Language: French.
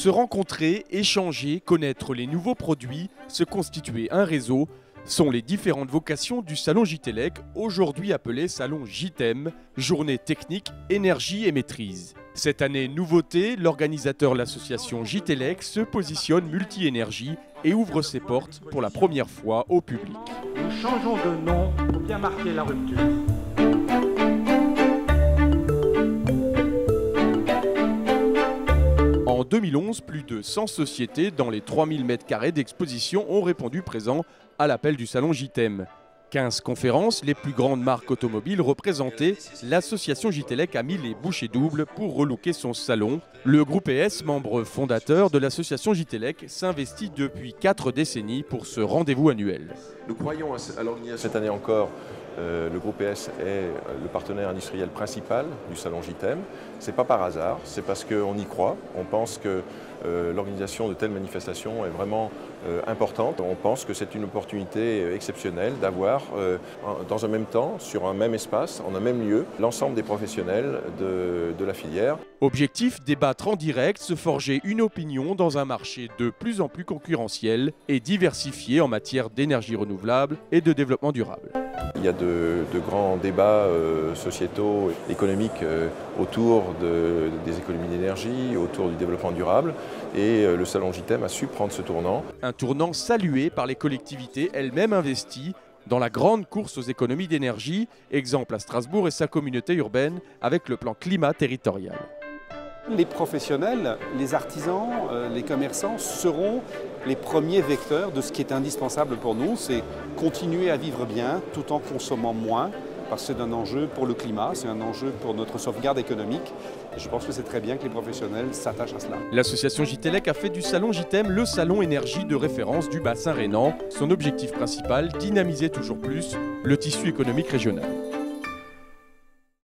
Se rencontrer, échanger, connaître les nouveaux produits, se constituer un réseau sont les différentes vocations du salon JTELEC, aujourd'hui appelé salon JTEM, journée technique, énergie et maîtrise. Cette année, nouveauté, l'organisateur, l'association JTELEC, se positionne multi-énergie et ouvre ses portes pour la première fois au public. Nous changeons de nom pour bien marquer la rupture. 2011, plus de 100 sociétés dans les 3000 m2 d'exposition ont répondu présent à l'appel du salon JTEM. 15 conférences, les plus grandes marques automobiles représentées, l'association JTELEC a mis les bouchées doubles pour relooker son salon. Le groupe ES, membre fondateur de l'association JTELEC, s'investit depuis 4 décennies pour ce rendez-vous annuel. Nous croyons à l'organisation cette année encore euh, le groupe ES est le partenaire industriel principal du salon JTEM. Ce n'est pas par hasard, c'est parce qu'on y croit. On pense que euh, l'organisation de telles manifestations est vraiment euh, importante. On pense que c'est une opportunité exceptionnelle d'avoir dans un même temps, sur un même espace, en un même lieu, l'ensemble des professionnels de, de la filière. Objectif, débattre en direct, se forger une opinion dans un marché de plus en plus concurrentiel et diversifié en matière d'énergie renouvelable et de développement durable. Il y a de, grands débats euh, sociétaux, économiques euh, autour des économies d'énergie, autour du développement durable. Et euh, le Salon JTEM a su prendre ce tournant. Un tournant salué par les collectivités elles-mêmes investies dans la grande course aux économies d'énergie, exemple à Strasbourg et sa communauté urbaine avec le plan climat territorial. Les professionnels, les artisans, euh, les commerçants seront les premiers vecteurs de ce qui est indispensable pour nous, c'est continuer à vivre bien tout en consommant moins, parce que c'est un enjeu pour le climat, c'est un enjeu pour notre sauvegarde économique. Je pense que c'est très bien que les professionnels s'attachent à cela. L'association JTELEC a fait du salon JTEM le salon énergie de référence du bassin rhénan. Son objectif principal, dynamiser toujours plus le tissu économique régional.